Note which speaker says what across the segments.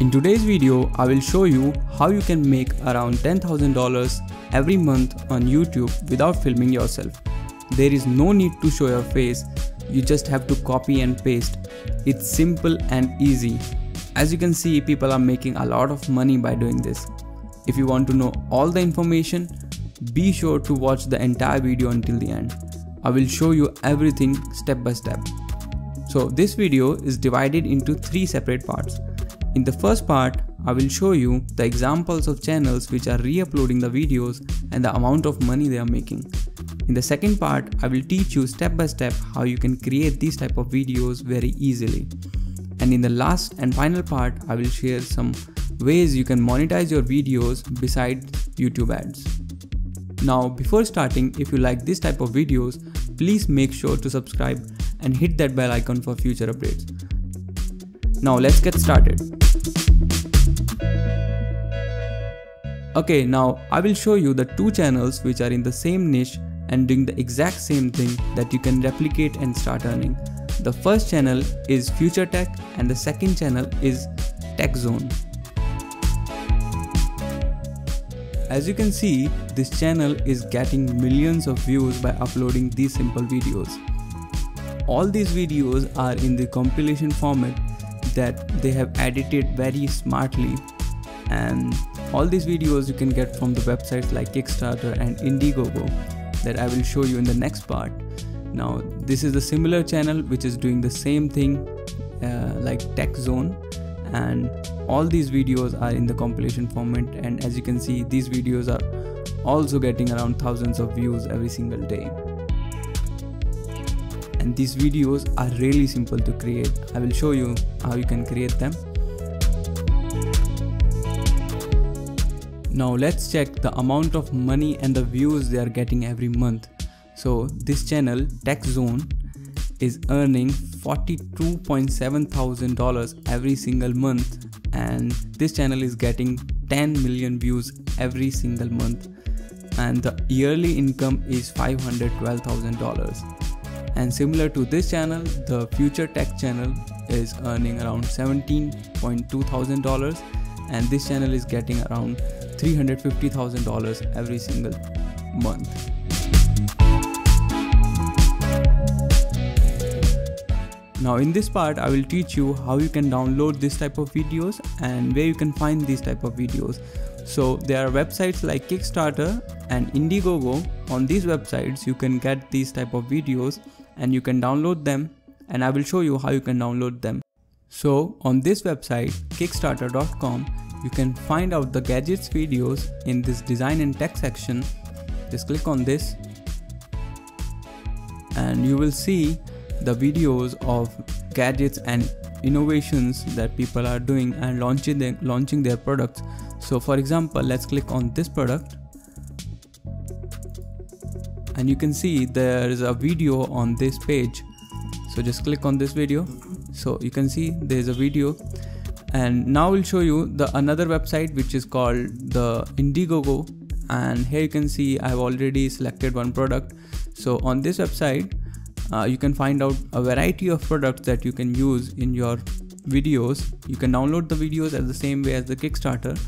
Speaker 1: In today's video, I will show you how you can make around $10,000 every month on YouTube without filming yourself. There is no need to show your face, you just have to copy and paste. It's simple and easy. As you can see, people are making a lot of money by doing this. If you want to know all the information, be sure to watch the entire video until the end. I will show you everything step by step. So this video is divided into three separate parts. In the first part, I will show you the examples of channels which are re-uploading the videos and the amount of money they are making. In the second part, I will teach you step by step how you can create these type of videos very easily. And in the last and final part, I will share some ways you can monetize your videos besides YouTube ads. Now before starting, if you like this type of videos, please make sure to subscribe and hit that bell icon for future updates. Now let's get started. Okay, now I will show you the two channels which are in the same niche and doing the exact same thing that you can replicate and start earning. The first channel is Future Tech and the second channel is Tech Zone. As you can see, this channel is getting millions of views by uploading these simple videos. All these videos are in the compilation format that they have edited very smartly. And all these videos you can get from the websites like Kickstarter and Indiegogo that I will show you in the next part. Now this is a similar channel which is doing the same thing uh, like Tech Zone. And all these videos are in the compilation format. And as you can see these videos are also getting around thousands of views every single day and these videos are really simple to create. I will show you how you can create them. Now let's check the amount of money and the views they are getting every month. So this channel tech zone is earning $42.7 thousand every single month. And this channel is getting 10 million views every single month. And the yearly income is $512,000 and similar to this channel the future tech channel is earning around $17.2 thousand and this channel is getting around $350,000 every single month Now in this part I will teach you how you can download this type of videos and where you can find these type of videos. So there are websites like Kickstarter and Indiegogo. On these websites you can get these type of videos and you can download them and I will show you how you can download them. So on this website kickstarter.com you can find out the gadgets videos in this design and tech section. Just click on this and you will see the videos of gadgets and innovations that people are doing and launching their, launching their products so for example let's click on this product and you can see there is a video on this page. So just click on this video. So you can see there is a video. And now we'll show you the another website which is called the indiegogo. And here you can see i've already selected one product. So on this website uh, you can find out a variety of products that you can use in your videos. You can download the videos as the same way as the kickstarter.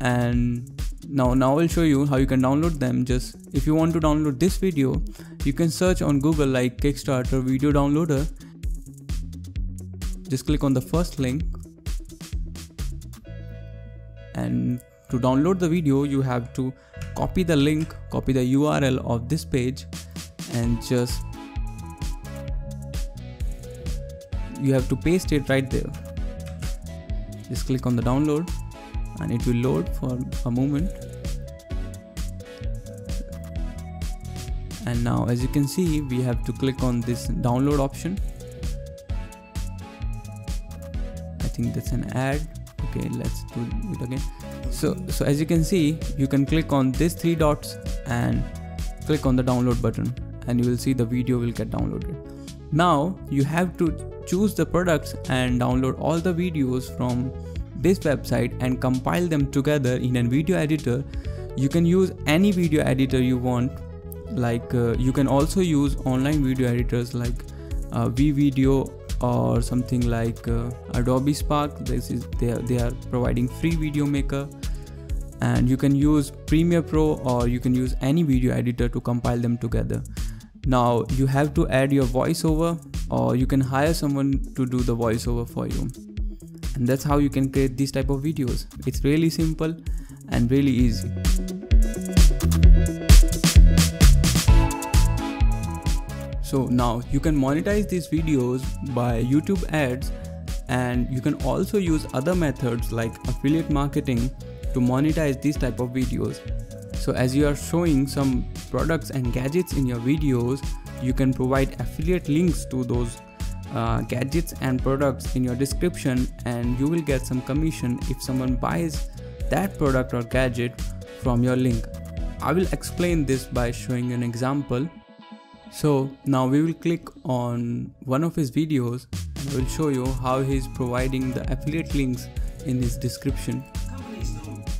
Speaker 1: And now now i'll show you how you can download them. Just if you want to download this video you can search on google like kickstarter video downloader. Just click on the first link. And to download the video you have to copy the link copy the url of this page and just you have to paste it right there. Just click on the download and it will load for a moment. And now as you can see we have to click on this download option. I think that's an ad. Okay let's do it again. So so as you can see you can click on these three dots and click on the download button and you will see the video will get downloaded. Now you have to choose the products and download all the videos from this website and compile them together in a video editor you can use any video editor you want like uh, you can also use online video editors like uh, WeVideo or something like uh, Adobe Spark. This is they are, they are providing free video maker and you can use Premiere Pro or you can use any video editor to compile them together. Now you have to add your voiceover or you can hire someone to do the voiceover for you. And that's how you can create these type of videos. It's really simple and really easy. So now you can monetize these videos by YouTube ads and you can also use other methods like affiliate marketing to monetize these type of videos. So as you are showing some products and gadgets in your videos, you can provide affiliate links to those uh, gadgets and products in your description and you will get some commission if someone buys that product or gadget from your link. I will explain this by showing an example. So now we will click on one of his videos. I will show you how he is providing the affiliate links in his description.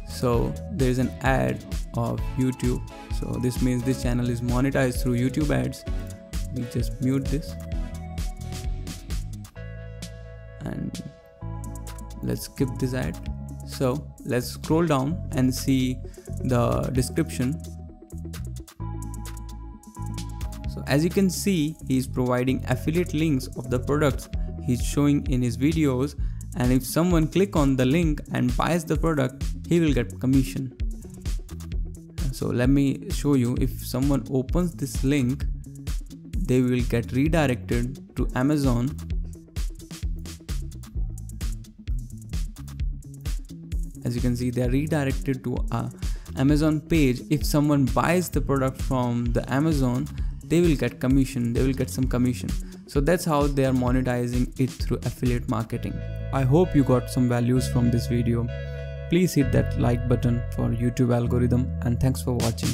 Speaker 1: So there is an ad of youtube. So this means this channel is monetized through youtube ads. We just mute this and let's skip this ad. So let's scroll down and see the description. So as you can see he is providing affiliate links of the products he's showing in his videos and if someone click on the link and buys the product he will get commission. So let me show you if someone opens this link they will get redirected to amazon as you can see they are redirected to a amazon page. If someone buys the product from the amazon they will get commission. They will get some commission. So that's how they are monetizing it through affiliate marketing. I hope you got some values from this video. Please hit that like button for YouTube algorithm and thanks for watching.